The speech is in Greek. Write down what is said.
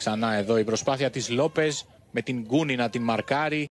Ξανά εδώ η προσπάθεια της Λόπες με την Γκούνι να την μαρκάρει.